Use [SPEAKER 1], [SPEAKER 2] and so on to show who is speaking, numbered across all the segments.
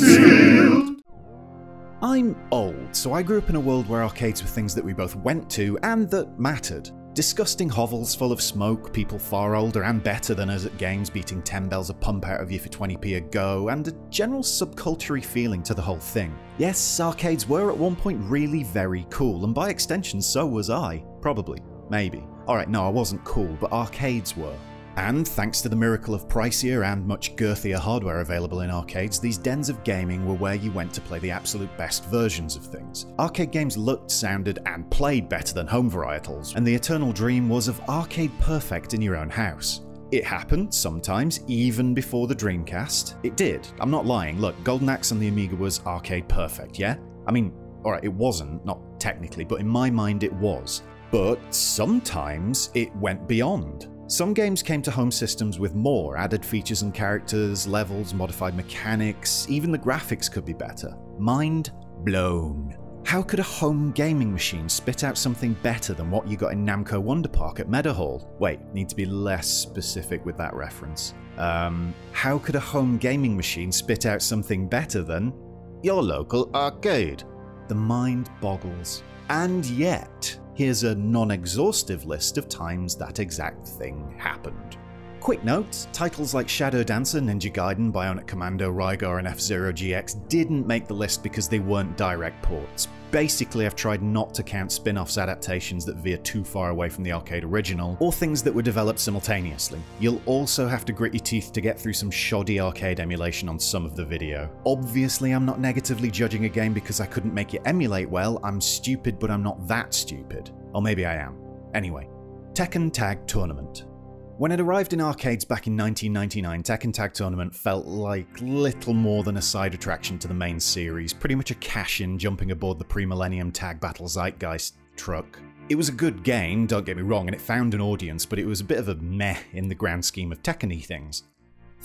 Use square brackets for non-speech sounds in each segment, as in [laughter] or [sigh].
[SPEAKER 1] Bransfield!
[SPEAKER 2] I'm old, so I grew up in a world where arcades were things that we both went to and that mattered. Disgusting hovels full of smoke, people far older and better than us at games beating 10 bells a pump out of you for 20p a go, and a general subculture feeling to the whole thing. Yes, arcades were at one point really very cool, and by extension so was I. Probably. Maybe. Alright, no, I wasn't cool, but arcades were. And thanks to the miracle of pricier and much girthier hardware available in arcades, these dens of gaming were where you went to play the absolute best versions of things. Arcade games looked, sounded, and played better than home varietals, and the eternal dream was of arcade perfect in your own house. It happened sometimes, even before the Dreamcast. It did, I'm not lying. Look, Golden Axe on the Amiga was arcade perfect, yeah? I mean, alright, it wasn't, not technically, but in my mind it was. But sometimes it went beyond. Some games came to home systems with more added features and characters, levels, modified mechanics, even the graphics could be better. Mind blown. How could a home gaming machine spit out something better than what you got in Namco Wonder Park at Meadowhall? Wait, need to be less specific with that reference. Um, how could a home gaming machine spit out something better than your local arcade? The mind boggles. And yet, Here's a non exhaustive list of times that exact thing happened. Quick note titles like Shadow Dancer, Ninja Gaiden, Bionic Commando, Rygar, and F Zero GX didn't make the list because they weren't direct ports. Basically, I've tried not to count spin offs adaptations that veer too far away from the arcade original, or things that were developed simultaneously. You'll also have to grit your teeth to get through some shoddy arcade emulation on some of the video. Obviously, I'm not negatively judging a game because I couldn't make it emulate well, I'm stupid, but I'm not that stupid. Or maybe I am. Anyway, Tekken Tag Tournament. When it arrived in arcades back in 1999, Tekken Tag Tournament felt like little more than a side attraction to the main series, pretty much a cash-in jumping aboard the pre-millennium Tag Battle Zeitgeist truck. It was a good game, don't get me wrong, and it found an audience, but it was a bit of a meh in the grand scheme of Tekken things.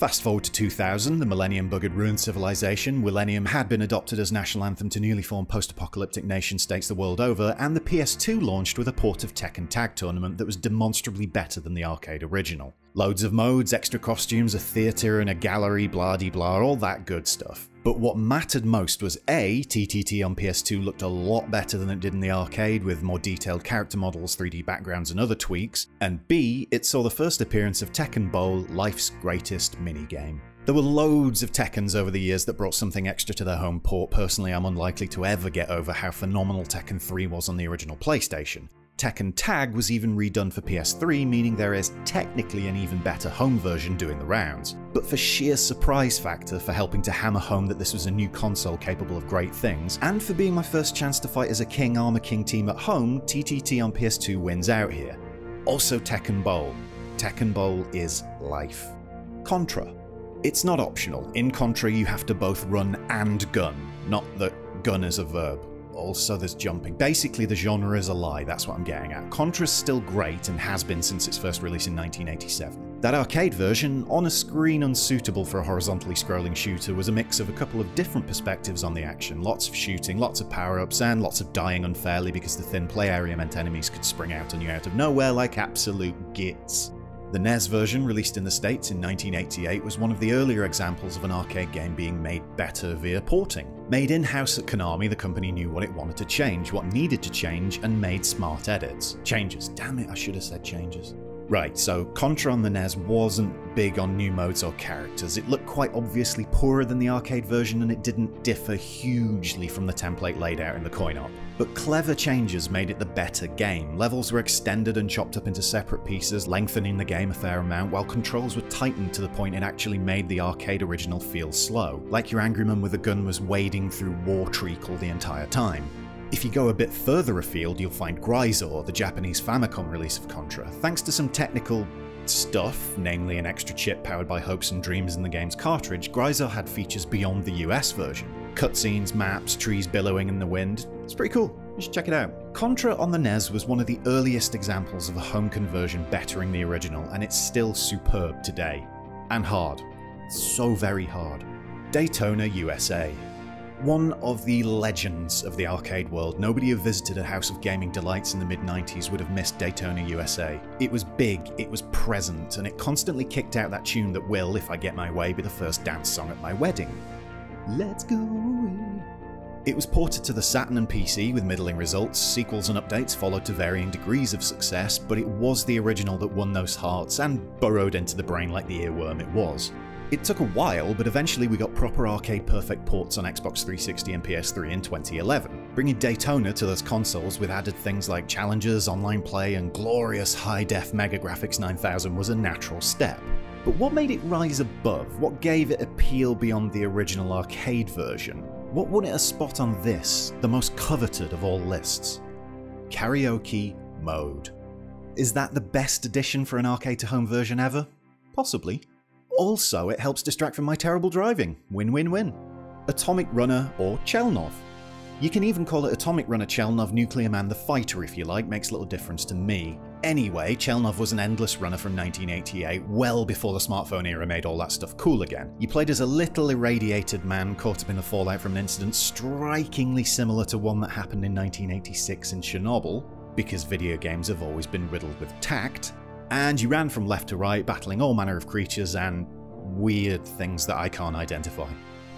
[SPEAKER 2] Fast forward to 2000, the Millennium Bug had ruined civilization, Millennium had been adopted as national anthem to newly formed post-apocalyptic nation states the world over, and the PS2 launched with a port of Tekken Tag Tournament that was demonstrably better than the arcade original. Loads of modes, extra costumes, a theatre and a gallery, blah de blah, all that good stuff. But what mattered most was A, TTT on PS2 looked a lot better than it did in the arcade with more detailed character models, 3D backgrounds and other tweaks, and B, it saw the first appearance of Tekken Bowl, life's greatest minigame. There were loads of Tekkens over the years that brought something extra to their home port. Personally, I'm unlikely to ever get over how phenomenal Tekken 3 was on the original PlayStation. Tekken Tag was even redone for PS3, meaning there is technically an even better home version doing the rounds. But for sheer surprise factor for helping to hammer home that this was a new console capable of great things, and for being my first chance to fight as a King Armor King team at home, TTT on PS2 wins out here. Also Tekken Bowl. Tekken Bowl is life. Contra. It's not optional. In Contra you have to both run and gun, not that gun is a verb also there's jumping. Basically, the genre is a lie, that's what I'm getting at. Contra's still great and has been since its first release in 1987. That arcade version, on a screen unsuitable for a horizontally scrolling shooter, was a mix of a couple of different perspectives on the action. Lots of shooting, lots of power-ups, and lots of dying unfairly because the thin play area meant enemies could spring out on you out of nowhere like absolute gits. The NES version, released in the States in 1988, was one of the earlier examples of an arcade game being made better via porting. Made in-house at Konami, the company knew what it wanted to change, what needed to change, and made smart edits. Changes. Damn it, I should have said changes. Right, so Contra on the NES wasn't big on new modes or characters. It looked quite obviously poorer than the arcade version and it didn't differ hugely from the template laid out in the coin-op. But clever changes made it the better game. Levels were extended and chopped up into separate pieces, lengthening the game a fair amount, while controls were tightened to the point it actually made the arcade original feel slow, like your angry man with a gun was wading through war treacle the entire time. If you go a bit further afield, you'll find Gryzor, the Japanese Famicom release of Contra. Thanks to some technical stuff, namely an extra chip powered by hopes and dreams in the game's cartridge, Gryzor had features beyond the US version. Cutscenes, maps, trees billowing in the wind. It's pretty cool. You should check it out. Contra on the NES was one of the earliest examples of a home conversion bettering the original, and it's still superb today. And hard. So very hard. Daytona, USA. One of the legends of the arcade world, nobody who visited a House of Gaming Delights in the mid 90s would have missed Daytona USA. It was big, it was present, and it constantly kicked out that tune that will, if I get my way, be the first dance song at my wedding. Let's go. It was ported to the Saturn and PC with middling results, sequels and updates followed to varying degrees of success, but it was the original that won those hearts and burrowed into the brain like the earworm it was. It took a while, but eventually we got proper arcade perfect ports on Xbox 360 and PS3 in 2011, bringing Daytona to those consoles with added things like challenges, online play, and glorious high-def Mega Graphics 9000 was a natural step. But what made it rise above? What gave it appeal beyond the original arcade version? What won it a spot on this, the most coveted of all lists? Karaoke Mode. Is that the best addition for an arcade to home version ever? Possibly. Also, it helps distract from my terrible driving. Win win win. Atomic Runner or Chelnov. You can even call it Atomic Runner Chelnov Nuclear Man the Fighter if you like, makes little difference to me. Anyway, Chelnov was an endless runner from 1988, well before the smartphone era made all that stuff cool again. You played as a little irradiated man caught up in the fallout from an incident strikingly similar to one that happened in 1986 in Chernobyl, because video games have always been riddled with tact, and you ran from left to right, battling all manner of creatures and weird things that I can't identify.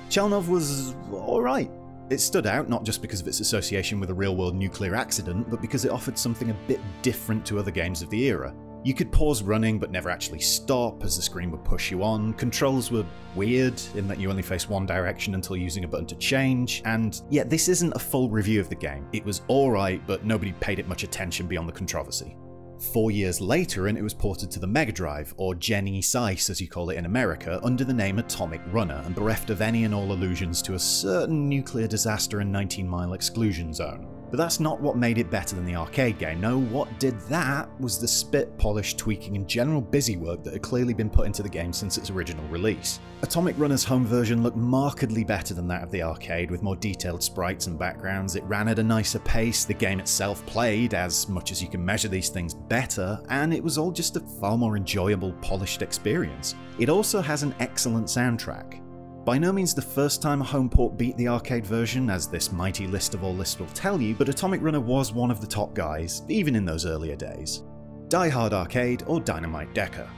[SPEAKER 2] Chelnov was alright. It stood out not just because of its association with a real world nuclear accident, but because it offered something a bit different to other games of the era. You could pause running but never actually stop as the screen would push you on. Controls were weird in that you only face one direction until using a button to change. And yeah, this isn't a full review of the game. It was alright, but nobody paid it much attention beyond the controversy. Four years later, and it was ported to the Mega Drive, or Genesis as you call it in America, under the name Atomic Runner, and bereft of any and all allusions to a certain nuclear disaster and 19 mile exclusion zone. But that's not what made it better than the arcade game. No, what did that was the spit, polish, tweaking, and general busy work that had clearly been put into the game since its original release. Atomic Runner's home version looked markedly better than that of the arcade, with more detailed sprites and backgrounds. It ran at a nicer pace, the game itself played, as much as you can measure these things, better, and it was all just a far more enjoyable, polished experience. It also has an excellent soundtrack. By no means the first time a home port beat the arcade version, as this mighty list of all lists will tell you, but Atomic Runner was one of the top guys, even in those earlier days. Die Hard Arcade or Dynamite Deka.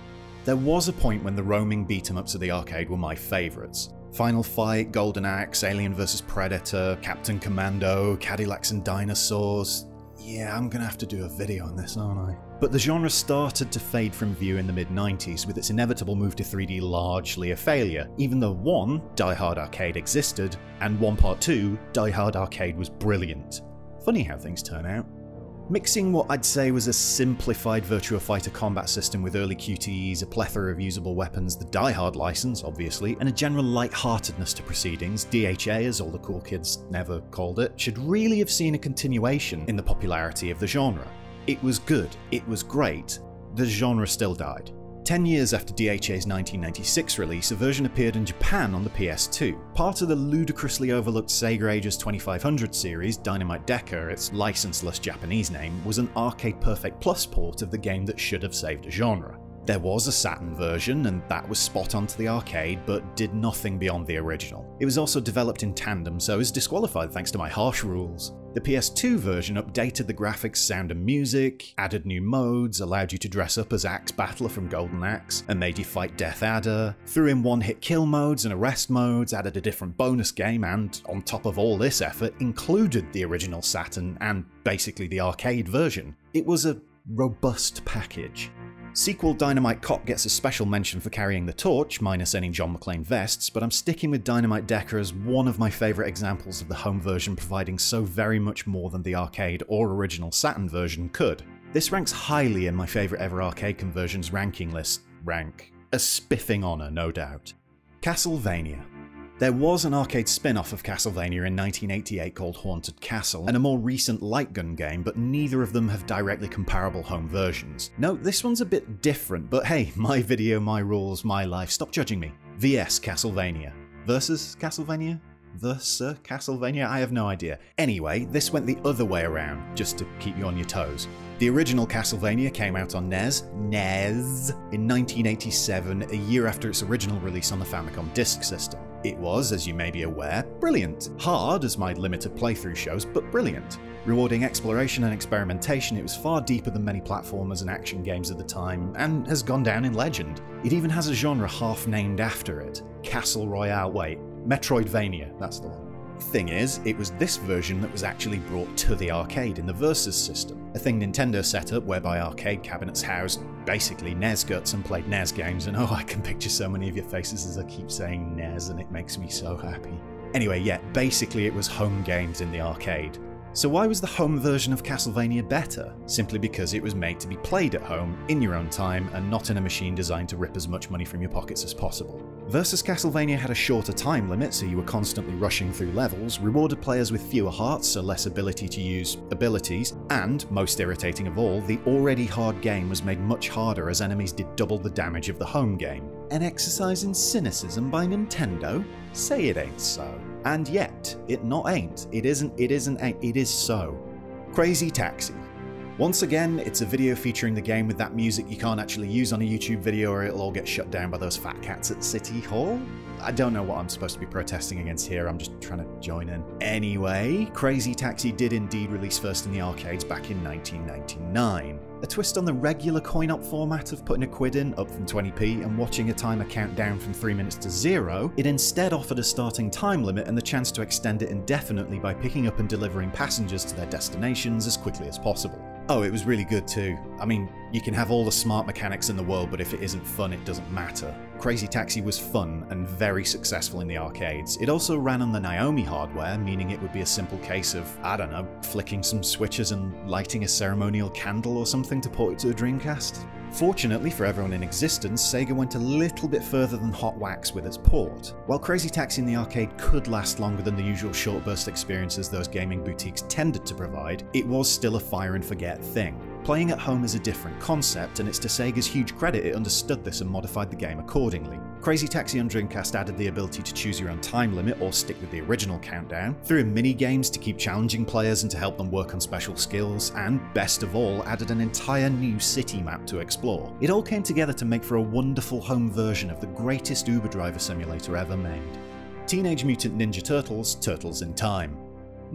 [SPEAKER 2] There was a point when the roaming beat 'em ups of the arcade were my favourites. Final Fight, Golden Axe, Alien vs Predator, Captain Commando, Cadillacs and Dinosaurs. Yeah, I'm gonna have to do a video on this, aren't I? But the genre started to fade from view in the mid 90s, with its inevitable move to 3D largely a failure, even though 1, Die Hard Arcade existed, and 1 Part 2, Die Hard Arcade was brilliant. Funny how things turn out. Mixing what I'd say was a simplified Virtua Fighter combat system with early QTEs, a plethora of usable weapons, the Die Hard license, obviously, and a general light-heartedness to proceedings, DHA, as all the cool kids never called it, should really have seen a continuation in the popularity of the genre. It was good, it was great, the genre still died. Ten years after DHA's 1996 release, a version appeared in Japan on the PS2. Part of the ludicrously overlooked Sega Ages 2500 series, Dynamite Deka, its licenseless Japanese name, was an Arcade Perfect Plus port of the game that should have saved a genre. There was a Saturn version, and that was spot on to the arcade, but did nothing beyond the original. It was also developed in tandem, so is disqualified thanks to my harsh rules. The PS2 version updated the graphics, sound, and music, added new modes, allowed you to dress up as Axe Battler from Golden Axe, and made you fight Death Adder, threw in one hit kill modes and arrest modes, added a different bonus game, and, on top of all this effort, included the original Saturn and basically the arcade version. It was a robust package. Sequel Dynamite Cop gets a special mention for carrying the torch, minus any John McClane vests, but I'm sticking with Dynamite Deka as one of my favourite examples of the home version providing so very much more than the arcade or original Saturn version could. This ranks highly in my favourite ever arcade conversions ranking list rank. A spiffing honour, no doubt. Castlevania. There was an arcade spin off of Castlevania in 1988 called Haunted Castle, and a more recent light gun game, but neither of them have directly comparable home versions. No, this one's a bit different, but hey, my video, my rules, my life, stop judging me. VS Castlevania. Versus Castlevania? Versus Castlevania? I have no idea. Anyway, this went the other way around, just to keep you on your toes. The original Castlevania came out on NES, NES, in 1987, a year after its original release on the Famicom Disk System. It was, as you may be aware, brilliant. Hard, as my limited playthrough shows, but brilliant. Rewarding exploration and experimentation, it was far deeper than many platformers and action games of the time, and has gone down in legend. It even has a genre half named after it Castle Royale. Wait, Metroidvania, that's the one. Thing is, it was this version that was actually brought to the arcade in the Versus system, a thing Nintendo set up whereby arcade cabinets housed basically NES guts and played NES games, and [laughs] oh, I can picture so many of your faces as I keep saying NES, and it makes me so happy. Anyway, yeah, basically it was home games in the arcade. So why was the home version of Castlevania better? Simply because it was made to be played at home, in your own time, and not in a machine designed to rip as much money from your pockets as possible. Versus Castlevania had a shorter time limit, so you were constantly rushing through levels, rewarded players with fewer hearts, so less ability to use abilities, and, most irritating of all, the already hard game was made much harder as enemies did double the damage of the home game. An exercise in cynicism by Nintendo? Say it ain't so. And yet, it not ain't. It isn't, it isn't, ain't, it is so. Crazy Taxi. Once again, it's a video featuring the game with that music you can't actually use on a YouTube video or it'll all get shut down by those fat cats at City Hall. I don't know what I'm supposed to be protesting against here, I'm just trying to join in. Anyway, Crazy Taxi did indeed release first in the arcades back in 1999. A twist on the regular coin-op format of putting a quid in, up from 20p, and watching a timer count down from 3 minutes to 0, it instead offered a starting time limit and the chance to extend it indefinitely by picking up and delivering passengers to their destinations as quickly as possible. Oh, it was really good too. I mean, you can have all the smart mechanics in the world, but if it isn't fun, it doesn't matter. Crazy Taxi was fun and very successful in the arcades. It also ran on the Naomi hardware, meaning it would be a simple case of, I don't know, flicking some switches and lighting a ceremonial candle or something to port it to a Dreamcast. Fortunately for everyone in existence, Sega went a little bit further than hot wax with its port. While Crazy Taxi in the arcade could last longer than the usual short burst experiences those gaming boutiques tended to provide, it was still a fire and forget thing. Playing at home is a different concept, and it's to Sega's huge credit it understood this and modified the game accordingly. Crazy Taxi on Dreamcast added the ability to choose your own time limit or stick with the original countdown, threw in mini games to keep challenging players and to help them work on special skills, and best of all, added an entire new city map to explore. It all came together to make for a wonderful home version of the greatest Uber driver simulator ever made. Teenage Mutant Ninja Turtles Turtles in Time.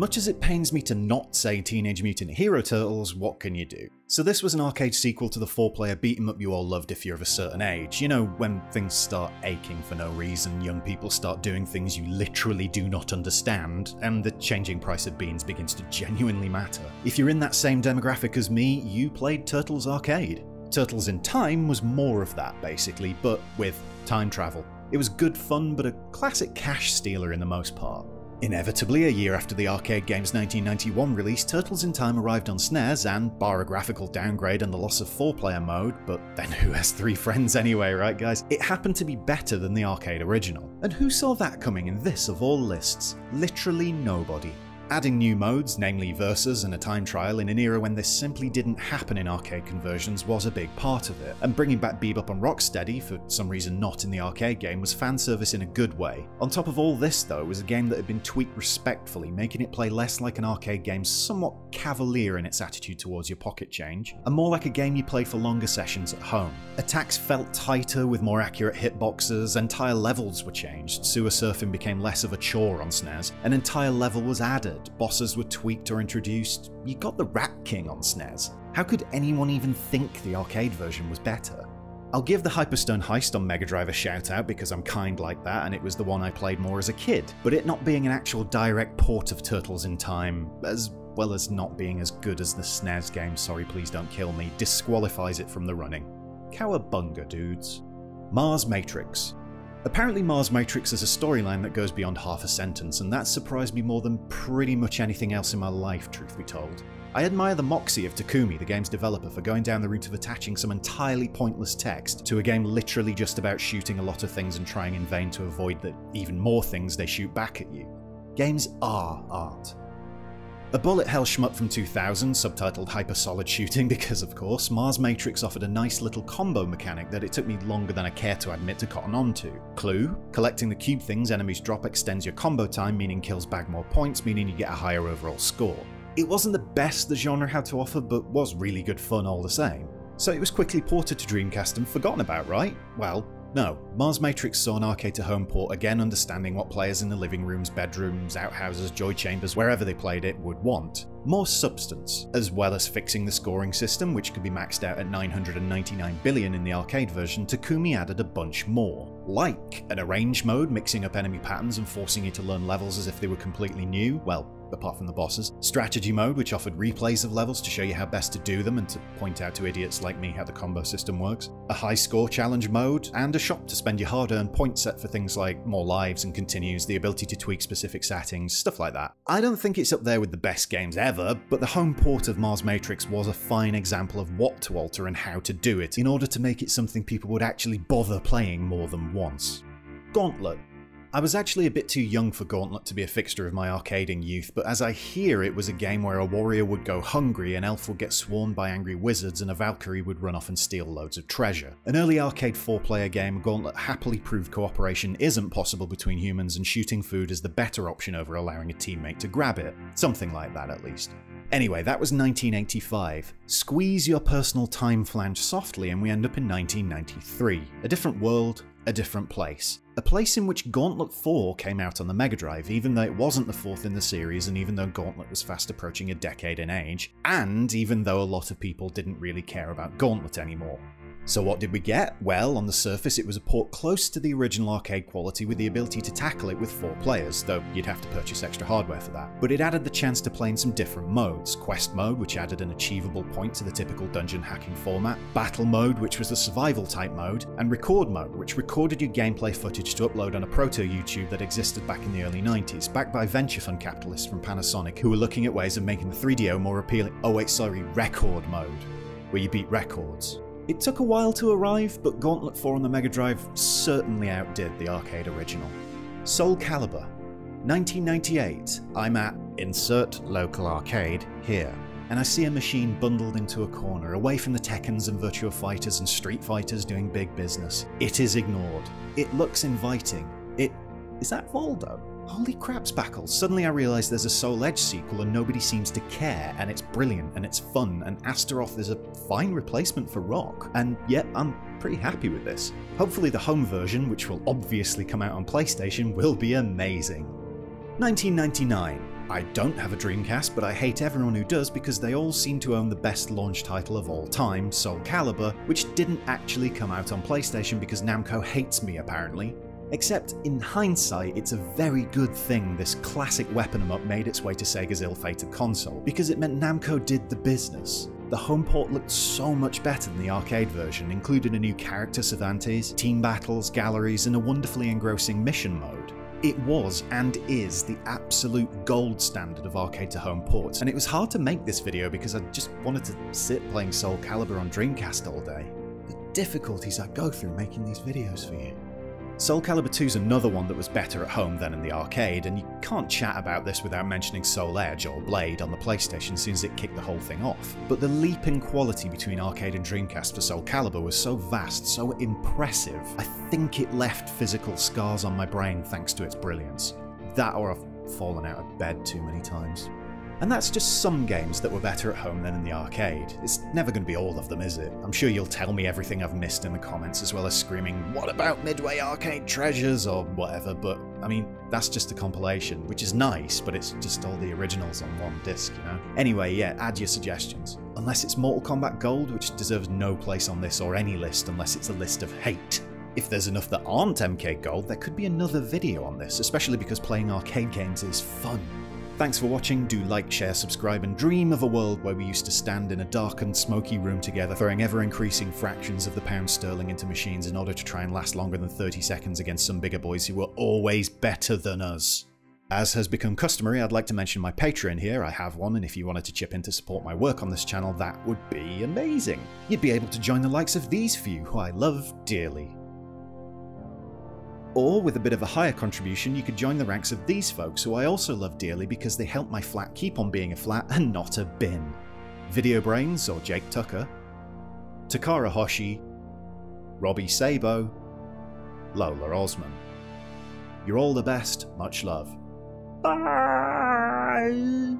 [SPEAKER 2] Much as it pains me to not say Teenage Mutant Hero Turtles, what can you do? So this was an arcade sequel to the 4-player beat 'em up you all loved if you're of a certain age. You know, when things start aching for no reason, young people start doing things you literally do not understand, and the changing price of beans begins to genuinely matter. If you're in that same demographic as me, you played Turtles Arcade. Turtles in Time was more of that, basically, but with time travel. It was good fun, but a classic cash stealer in the most part. Inevitably, a year after the arcade game's 1991 release, Turtles in Time arrived on SNES, and bar a graphical downgrade and the loss of four player mode, but then who has three friends anyway, right guys? It happened to be better than the arcade original. And who saw that coming in this of all lists? Literally nobody. Adding new modes, namely Versus and a time trial, in an era when this simply didn't happen in arcade conversions was a big part of it, and bringing back Bebop and Rocksteady, for some reason not in the arcade game, was fan service in a good way. On top of all this though, was a game that had been tweaked respectfully, making it play less like an arcade game somewhat cavalier in its attitude towards your pocket change, and more like a game you play for longer sessions at home. Attacks felt tighter with more accurate hitboxes, entire levels were changed, sewer surfing became less of a chore on SNES, an entire level was added, bosses were tweaked or introduced, you got the Rat King on SNES. How could anyone even think the arcade version was better? I'll give the Hyperstone Heist on Mega Drive a shout out because I'm kind like that and it was the one I played more as a kid, but it not being an actual direct port of Turtles in Time, as well as not being as good as the SNES game Sorry Please Don't Kill Me, disqualifies it from the running. Cowabunga, dudes. Mars Matrix. Apparently Mars Matrix is a storyline that goes beyond half a sentence, and that surprised me more than pretty much anything else in my life, truth be told. I admire the moxie of Takumi, the game's developer, for going down the route of attaching some entirely pointless text to a game literally just about shooting a lot of things and trying in vain to avoid the even more things they shoot back at you. Games are art. A bullet hell shmup from 2000, subtitled Hyper Solid Shooting [laughs] because of course, Mars Matrix offered a nice little combo mechanic that it took me longer than I care to admit to cotton on to. Clue? Collecting the cube things enemies drop extends your combo time, meaning kills bag more points, meaning you get a higher overall score. It wasn't the best the genre had to offer, but was really good fun all the same. So it was quickly ported to Dreamcast and forgotten about, right? Well, no, Mars Matrix saw an arcade to home port again understanding what players in the living rooms, bedrooms, outhouses, joy chambers, wherever they played it, would want. more substance, as well as fixing the scoring system, which could be maxed out at 999 billion in the arcade version, Takumi added a bunch more. Like an arrange mode, mixing up enemy patterns and forcing you to learn levels as if they were completely new, well, apart from the bosses. Strategy mode, which offered replays of levels to show you how best to do them and to point out to idiots like me how the combo system works. A high score challenge mode, and a shop to spend your hard earned points set for things like more lives and continues, the ability to tweak specific settings, stuff like that. I don't think it's up there with the best games ever, but the home port of Mars Matrix was a fine example of what to alter and how to do it in order to make it something people would actually bother playing more than once. Gauntlet I was actually a bit too young for Gauntlet to be a fixture of my arcading youth, but as I hear it was a game where a warrior would go hungry, an elf would get swarmed by angry wizards, and a Valkyrie would run off and steal loads of treasure. An early arcade four player game, Gauntlet happily proved cooperation isn't possible between humans and shooting food is the better option over allowing a teammate to grab it. Something like that at least. Anyway, that was 1985. Squeeze your personal time flange softly and we end up in 1993. A different world, a different place. A place in which Gauntlet 4 came out on the Mega Drive, even though it wasn't the fourth in the series, and even though Gauntlet was fast approaching a decade in age, and even though a lot of people didn't really care about Gauntlet anymore. So what did we get? Well, on the surface it was a port close to the original arcade quality with the ability to tackle it with four players, though you'd have to purchase extra hardware for that. But it added the chance to play in some different modes. Quest mode, which added an achievable point to the typical dungeon hacking format, battle mode, which was a survival type mode, and record mode, which recorded your gameplay footage to upload on a proto YouTube that existed back in the early 90s, backed by venture fund capitalists from Panasonic who were looking at ways of making the 3DO more appealing. Oh wait, sorry, record mode, where you beat records. It took a while to arrive, but Gauntlet 4 on the Mega Drive certainly outdid the arcade original. Soul Calibur. 1998, I'm at insert local arcade here, and I see a machine bundled into a corner, away from the Tekkens and Virtua Fighters and Street Fighters doing big business. It is ignored. It looks inviting. It. Is that Voldo? Holy crap, Spackles, suddenly I realise there's a Soul Edge sequel and nobody seems to care, and it's brilliant and it's fun, and Astaroth is a fine replacement for Rock, and yet I'm pretty happy with this. Hopefully the home version, which will obviously come out on PlayStation, will be amazing. 1999. I don't have a Dreamcast, but I hate everyone who does because they all seem to own the best launch title of all time, Soul Calibur, which didn't actually come out on PlayStation because Namco hates me apparently, Except, in hindsight, it's a very good thing this classic weapon em up made its way to Sega's ill-fated console, because it meant Namco did the business. The home port looked so much better than the arcade version, including a new character Cervantes, team battles, galleries, and a wonderfully engrossing mission mode. It was and is the absolute gold standard of arcade to home ports, and it was hard to make this video because I just wanted to sit playing Soul Calibur on Dreamcast all day. The difficulties I go through making these videos for you. Soul Calibur 2 is another one that was better at home than in the arcade, and you can't chat about this without mentioning Soul Edge or Blade on the PlayStation since it kicked the whole thing off. But the leap in quality between arcade and Dreamcast for Soul Calibur was so vast, so impressive, I think it left physical scars on my brain thanks to its brilliance. That or I've fallen out of bed too many times. And that's just some games that were better at home than in the arcade. It's never going to be all of them, is it? I'm sure you'll tell me everything I've missed in the comments, as well as screaming, what about Midway Arcade Treasures, or whatever, but I mean, that's just a compilation, which is nice, but it's just all the originals on one disc, you know? Anyway, yeah, add your suggestions. Unless it's Mortal Kombat Gold, which deserves no place on this or any list unless it's a list of hate. If there's enough that aren't MK Gold, there could be another video on this, especially because playing arcade games is fun. Thanks for watching, do like, share, subscribe, and dream of a world where we used to stand in a darkened, smoky room together, throwing ever increasing fractions of the pound sterling into machines in order to try and last longer than 30 seconds against some bigger boys who were always better than us. As has become customary, I'd like to mention my Patreon here. I have one, and if you wanted to chip in to support my work on this channel, that would be amazing. You'd be able to join the likes of these few, who I love dearly. Or, with a bit of a higher contribution, you could join the ranks of these folks who I also love dearly because they help my flat keep on being a flat and not a bin. Video Brains, or Jake Tucker, Takara Hoshi, Robbie Sabo, Lola Osman. You're all the best, much love. Bye!